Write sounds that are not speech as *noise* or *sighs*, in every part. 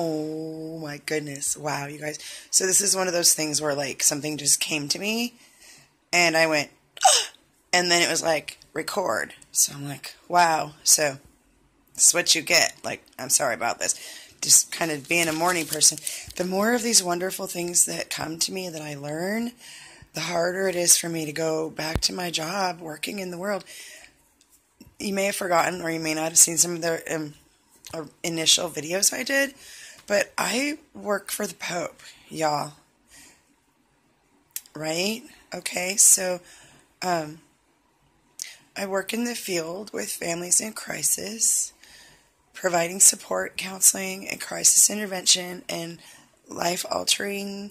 Oh my goodness. Wow, you guys. So this is one of those things where like something just came to me and I went *gasps* and then it was like record. So I'm like, wow. So this is what you get. Like, I'm sorry about this. Just kind of being a morning person. The more of these wonderful things that come to me that I learn, the harder it is for me to go back to my job working in the world. You may have forgotten, or you may not have seen some of the um, uh, initial videos I did, but I work for the Pope, y'all. Right? Okay, so um, I work in the field with families in crisis, providing support, counseling, and crisis intervention and life altering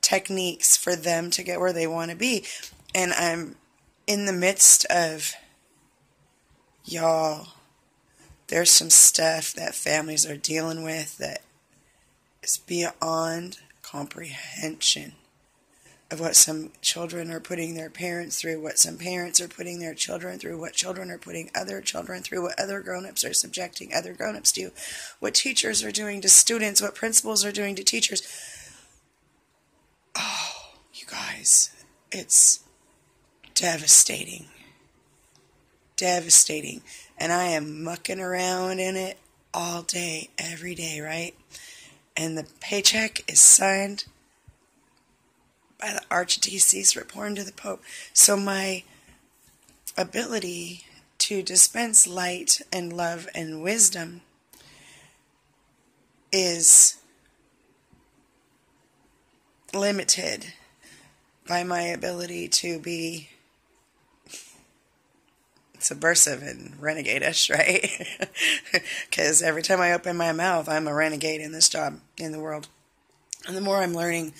techniques for them to get where they want to be. And I'm in the midst of, y'all, there's some stuff that families are dealing with that is beyond comprehension of what some children are putting their parents through, what some parents are putting their children through, what children are putting other children through, what other grown-ups are subjecting other grown-ups to, what teachers are doing to students, what principals are doing to teachers. Oh, you guys, it's devastating. Devastating. And I am mucking around in it all day, every day, right? And the paycheck is signed by the archdiocese reporting to the Pope. So my ability to dispense light and love and wisdom is limited by my ability to be subversive and renegade-ish, *laughs* right? Because every time I open my mouth, I'm a renegade in this job in the world. And the more I'm learning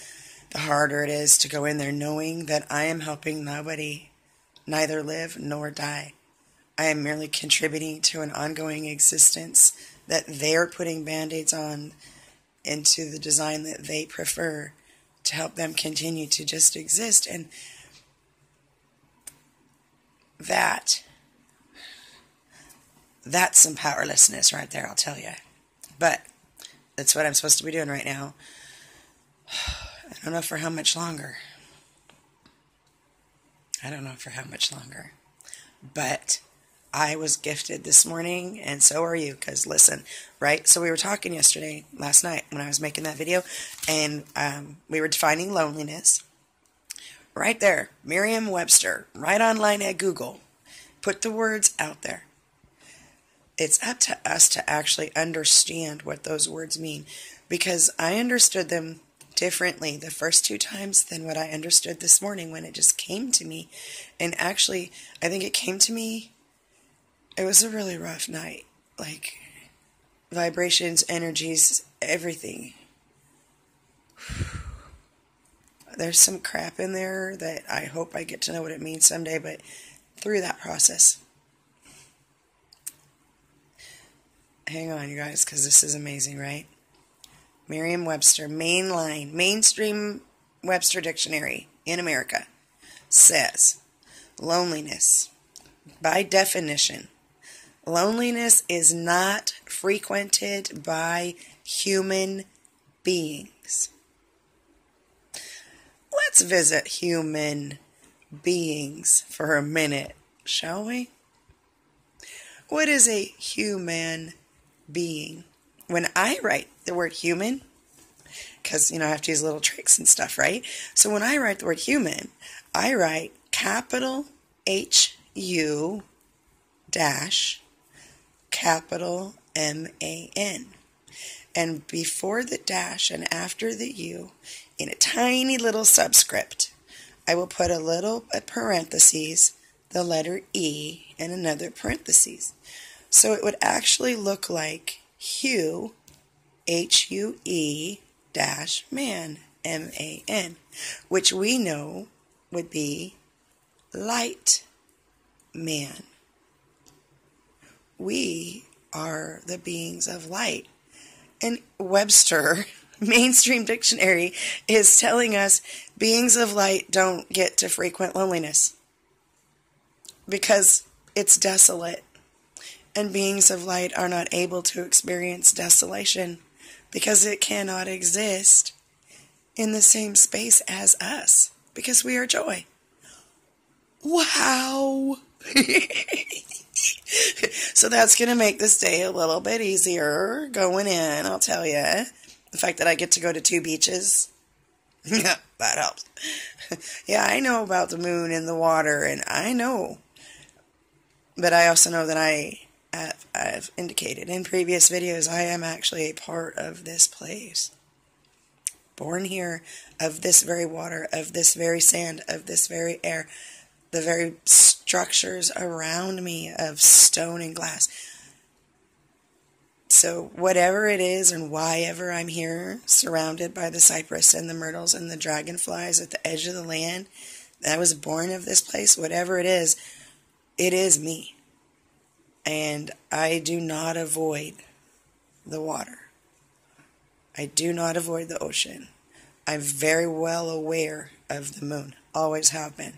the harder it is to go in there knowing that I am helping nobody neither live nor die. I am merely contributing to an ongoing existence that they're putting band aids on into the design that they prefer to help them continue to just exist. And that, that's some powerlessness right there, I'll tell you. But that's what I'm supposed to be doing right now. *sighs* I don't know for how much longer. I don't know for how much longer. But I was gifted this morning, and so are you. Because listen, right? So we were talking yesterday, last night, when I was making that video, and um, we were defining loneliness. Right there, Merriam Webster, right online at Google. Put the words out there. It's up to us to actually understand what those words mean because I understood them differently the first two times than what I understood this morning when it just came to me. And actually, I think it came to me, it was a really rough night. Like, vibrations, energies, everything. *sighs* There's some crap in there that I hope I get to know what it means someday, but through that process. Hang on, you guys, because this is amazing, right? Merriam Webster, mainline, mainstream Webster Dictionary in America says loneliness, by definition, loneliness is not frequented by human beings. Let's visit human beings for a minute, shall we? What is a human being? when I write the word human, because, you know, I have to use little tricks and stuff, right? So when I write the word human, I write capital H U dash capital M A N. And before the dash and after the U, in a tiny little subscript, I will put a little a parentheses, the letter E, and another parentheses. So it would actually look like Hue, H U E dash man, M A N, which we know would be light man. We are the beings of light. And Webster, *laughs* mainstream dictionary, is telling us beings of light don't get to frequent loneliness because it's desolate and beings of light are not able to experience desolation because it cannot exist in the same space as us because we are joy. Wow. *laughs* so that's going to make this day a little bit easier going in, I'll tell you. The fact that I get to go to two beaches, *laughs* yeah, that helps. *laughs* yeah, I know about the moon and the water, and I know. But I also know that I I've indicated in previous videos, I am actually a part of this place. Born here, of this very water, of this very sand, of this very air the very structures around me of stone and glass. So, whatever it is and why ever I'm here, surrounded by the cypress and the myrtles and the dragonflies at the edge of the land, I was born of this place, whatever it is, it is me. And I do not avoid the water. I do not avoid the ocean. I'm very well aware of the moon, always have been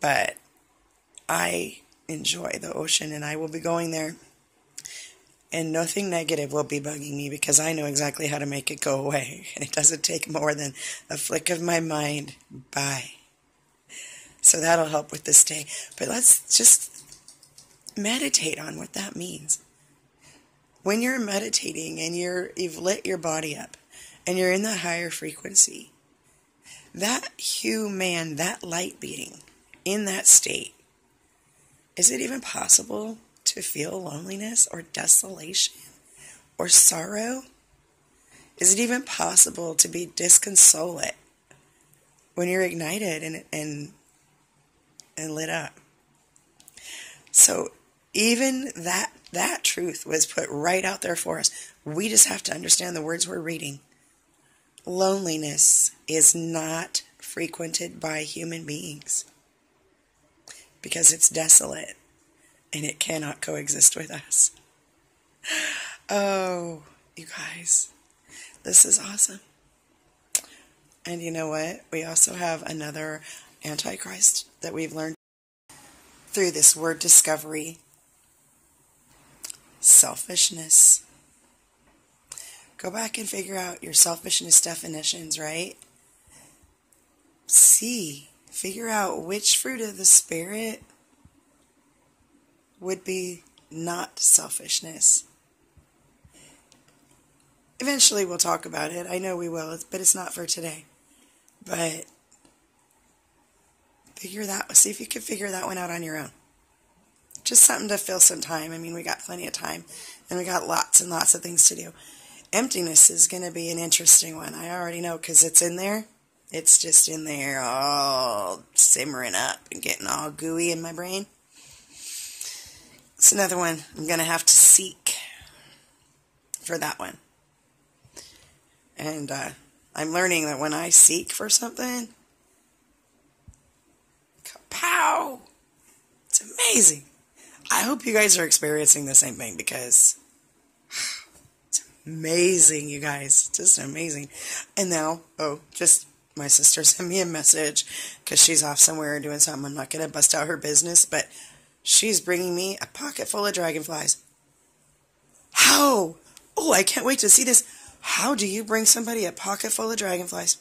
but I enjoy the ocean and I will be going there. And nothing negative will be bugging me because I know exactly how to make it go away. And *laughs* it doesn't take more than a flick of my mind. Bye. So that'll help with this day. But let's just meditate on what that means. When you're meditating and you're you've lit your body up and you're in the higher frequency, that human, that light beating, in that state, is it even possible to feel loneliness or desolation or sorrow? Is it even possible to be disconsolate when you're ignited and, and, and lit up? So even that that truth was put right out there for us. We just have to understand the words we're reading. Loneliness is not frequented by human beings because it's desolate and it cannot coexist with us. Oh, you guys, this is awesome. And you know what? We also have another Antichrist that we've learned through this word discovery selfishness. Go back and figure out your selfishness definitions, right? See figure out which fruit of the Spirit would be not selfishness. Eventually, we'll talk about it. I know we will, but it's not for today. But figure that, see if you can figure that one out on your own. Just something to fill some time. I mean, we got plenty of time, and we got lots and lots of things to do. Emptiness is going to be an interesting one. I already know because it's in there it's just in there all simmering up and getting all gooey in my brain. It's another one I'm going to have to seek for that one. And uh, I'm learning that when I seek for something, pow! It's amazing. I hope you guys are experiencing the same thing because it's amazing, you guys. Just amazing. And now, oh, just my sister *laughs* sent me a message because she's off somewhere doing something. I'm not going to bust out her business, but she's bringing me a pocket full of dragonflies. How? Oh, I can't wait to see this. How do you bring somebody a pocket full of dragonflies?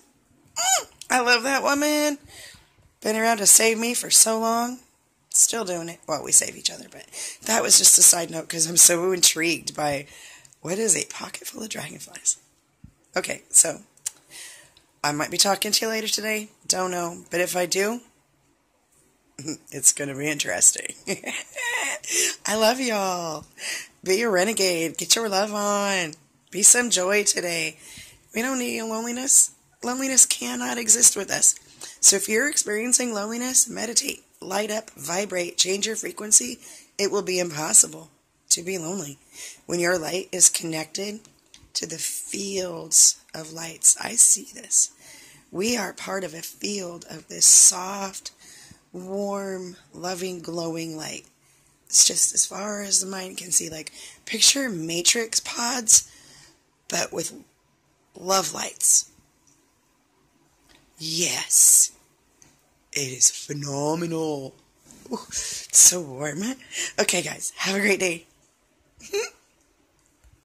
Mm, I love that woman. Been around to save me for so long. Still doing it. Well, we save each other, but that was just a side note because I'm so intrigued by what is a pocket full of dragonflies. Okay, so I might be talking to you later today. Don't know. But if I do, *laughs* it's going to be interesting. *laughs* I love y'all. Be a renegade. Get your love on. Be some joy today. We don't need loneliness. Loneliness cannot exist with us. So if you're experiencing loneliness, meditate, light up, vibrate, change your frequency. It will be impossible to be lonely. When your light is connected to the fields of lights. I see this. We are part of a field of this soft, warm, loving, glowing light. It's just as far as the mind can see. Like, picture matrix pods, but with love lights. Yes. It is phenomenal. Ooh, it's so warm. Okay, guys, have a great day.